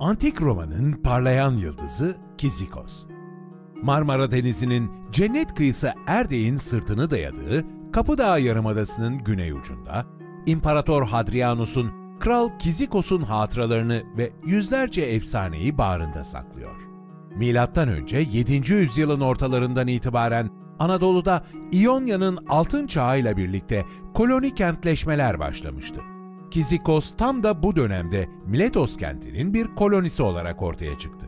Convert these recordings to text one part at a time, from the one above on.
Antik Roma'nın parlayan yıldızı Kizikos. Marmara Denizi'nin cennet kıyısı Erdek'in sırtını dayadığı Kapıdağ Yarımadası'nın güney ucunda, İmparator Hadrianus'un Kral Kizikos'un hatıralarını ve yüzlerce efsaneyi bağrında saklıyor. Milattan önce 7. yüzyılın ortalarından itibaren Anadolu'da İonya'nın altın çağıyla birlikte koloni kentleşmeler başlamıştı. Kizikos tam da bu dönemde Miletos kentinin bir kolonisi olarak ortaya çıktı.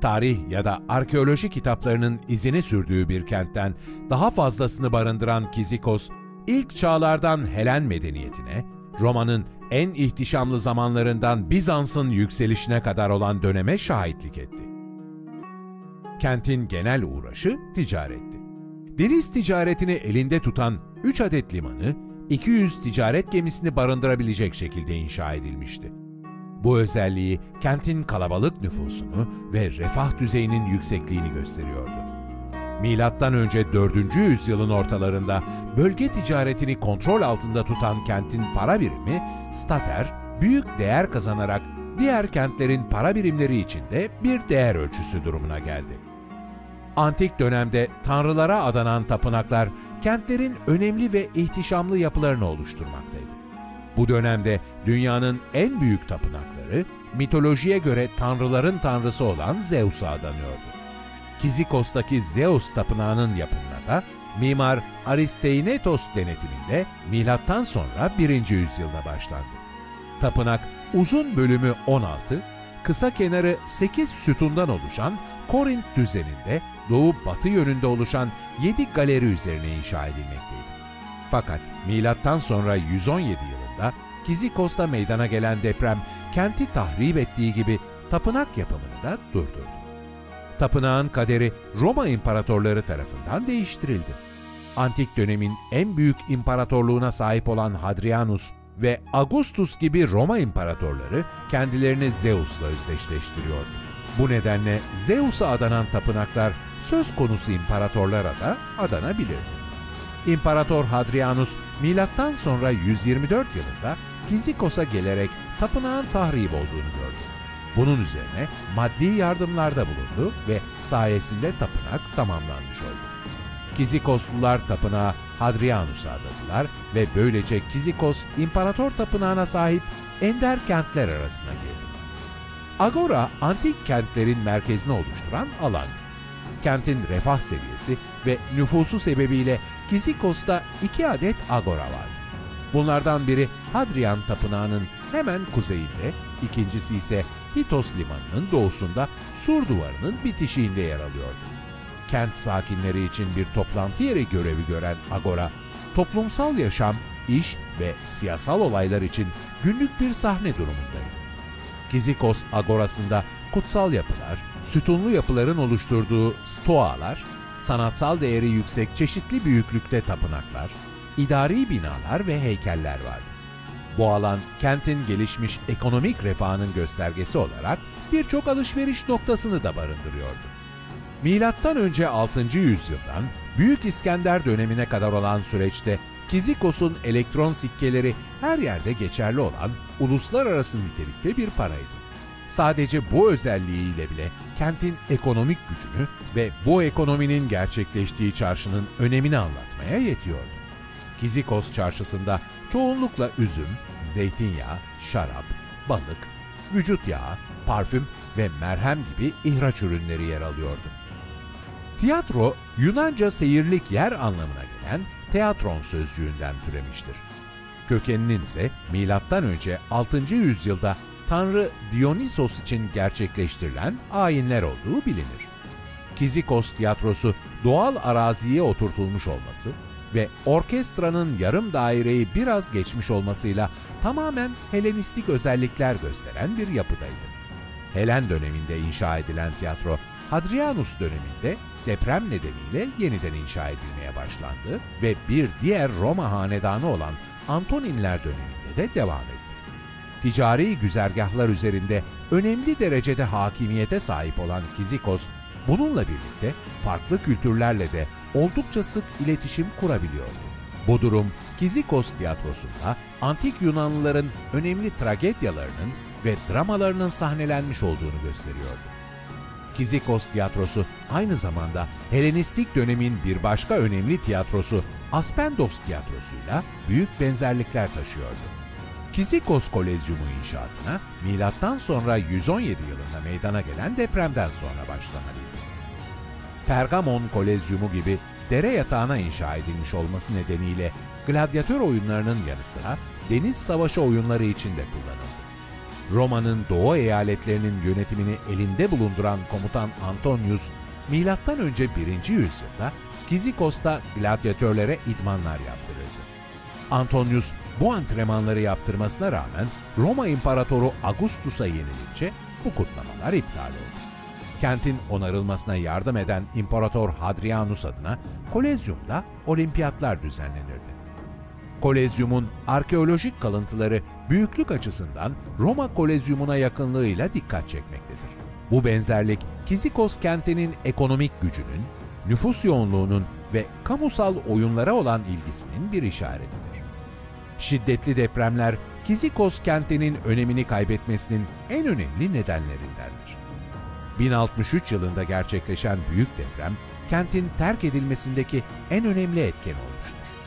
Tarih ya da arkeoloji kitaplarının izini sürdüğü bir kentten daha fazlasını barındıran Kizikos, ilk çağlardan Helen medeniyetine, Roma'nın en ihtişamlı zamanlarından Bizans'ın yükselişine kadar olan döneme şahitlik etti. Kentin genel uğraşı ticaretti. Deniz ticaretini elinde tutan 3 adet limanı, 200 ticaret gemisini barındırabilecek şekilde inşa edilmişti. Bu özelliği kentin kalabalık nüfusunu ve refah düzeyinin yüksekliğini gösteriyordu. Milattan önce 4. yüzyılın ortalarında bölge ticaretini kontrol altında tutan kentin para birimi stater büyük değer kazanarak diğer kentlerin para birimleri içinde bir değer ölçüsü durumuna geldi. Antik dönemde tanrılara adanan tapınaklar kentlerin önemli ve ihtişamlı yapılarını oluşturmaktaydı. Bu dönemde dünyanın en büyük tapınakları mitolojiye göre tanrıların tanrısı olan Zeus'a adanıyordu. Kizikos'taki Zeus tapınağının yapımına da mimar Aristeinetos denetiminde milattan sonra 1. yüzyılda başlandı. Tapınak uzun bölümü 16, kısa kenarı 8 sütundan oluşan Korint düzeninde doğu-batı yönünde oluşan 7 galeri üzerine inşa edilmekteydi. Fakat milattan sonra 117 yılında Kizikos'ta meydana gelen deprem kenti tahrip ettiği gibi tapınak yapımını da durdurdu. Tapınağın kaderi Roma imparatorları tarafından değiştirildi. Antik dönemin en büyük imparatorluğuna sahip olan Hadrianus ve Augustus gibi Roma imparatorları kendilerini Zeus'la özdeşleştiriyordu. Bu nedenle Zeus'a adanan tapınaklar söz konusu imparatorlara da adanabilirdi. İmparator Hadrianus milattan sonra 124 yılında Kizikos'a gelerek tapınağın tahrip olduğunu gördü. Bunun üzerine maddi yardımlarda bulundu ve sayesinde tapınak tamamlanmış oldu. Kizikoslular tapınağı Hadrianus'a adadılar ve böylece Kizikos imparator tapınağına sahip ender kentler arasına girdi. Agora, antik kentlerin merkezini oluşturan alan. Kentin refah seviyesi ve nüfusu sebebiyle Kizikos'ta iki adet agora vardı. Bunlardan biri Hadrian Tapınağı'nın hemen kuzeyinde, ikincisi ise Hitos Limanı'nın doğusunda Sur Duvarı'nın bitişiğinde yer alıyordu. Kent sakinleri için bir toplantı yeri görevi gören Agora, toplumsal yaşam, iş ve siyasal olaylar için günlük bir sahne durumundaydı. Kizikos Agorası'nda kutsal yapılar, sütunlu yapıların oluşturduğu stoalar, sanatsal değeri yüksek çeşitli büyüklükte tapınaklar, idari binalar ve heykeller vardı. Bu alan kentin gelişmiş ekonomik refahının göstergesi olarak birçok alışveriş noktasını da barındırıyordu. Milattan önce 6. yüzyıldan Büyük İskender dönemine kadar olan süreçte Kizikos'un elektron sikkeleri her yerde geçerli olan uluslararası nitelikte bir paraydı. Sadece bu özelliğiyle bile kentin ekonomik gücünü ve bu ekonominin gerçekleştiği çarşının önemini anlatmaya yetiyordu. Kizikos çarşısında çoğunlukla üzüm, zeytinyağı, şarap, balık, vücut yağı, parfüm ve merhem gibi ihraç ürünleri yer alıyordu. Tiyatro, Yunanca seyirlik yer anlamına gelen teatron sözcüğünden türemiştir. Kökeninin ise önce 6. yüzyılda Tanrı Dionysos için gerçekleştirilen ayinler olduğu bilinir. Kizikos tiyatrosu doğal araziye oturtulmuş olması ve orkestranın yarım daireyi biraz geçmiş olmasıyla tamamen Helenistik özellikler gösteren bir yapıdaydı. Helen döneminde inşa edilen tiyatro, Hadrianus döneminde deprem nedeniyle yeniden inşa edilmeye başlandı ve bir diğer Roma hanedanı olan Antoninler döneminde de devam etti. Ticari güzergahlar üzerinde önemli derecede hakimiyete sahip olan Kizikos, bununla birlikte farklı kültürlerle de oldukça sık iletişim kurabiliyordu. Bu durum Kizikos tiyatrosunda antik Yunanlıların önemli tragedyalarının ve dramalarının sahnelenmiş olduğunu gösteriyordu. Kizikos tiyatrosu aynı zamanda Helenistik dönemin bir başka önemli tiyatrosu Aspendos tiyatrosuyla büyük benzerlikler taşıyordu. Kizikos Kolezyumu inşaatına milattan sonra 117 yılında meydana gelen depremden sonra başlamalıydı. Pergamon Kolezyumu gibi dere yatağına inşa edilmiş olması nedeniyle gladyatör oyunlarının yanı sıra deniz savaşı oyunları için de kullanıldı. Roma'nın doğu eyaletlerinin yönetimini elinde bulunduran komutan Antonius, milattan önce 1. yüzyılda Kizikos'ta gladyatörlere idmanlar yaptırırdı. Antonius bu antrenmanları yaptırmasına rağmen Roma İmparatoru Augustus'a yenilince bu kutlamalar iptal oldu. Kentin onarılmasına yardım eden İmparator Hadrianus adına Kolezyum'da olimpiyatlar düzenlenirdi. Kolezyum'un arkeolojik kalıntıları büyüklük açısından Roma Kolezyum'una yakınlığıyla dikkat çekmektedir. Bu benzerlik Kizikos kentinin ekonomik gücünün, nüfus yoğunluğunun ve kamusal oyunlara olan ilgisinin bir işaretidir. Şiddetli depremler Kizikos kentinin önemini kaybetmesinin en önemli nedenlerindendir. 1063 yılında gerçekleşen büyük deprem, kentin terk edilmesindeki en önemli etken olmuştur.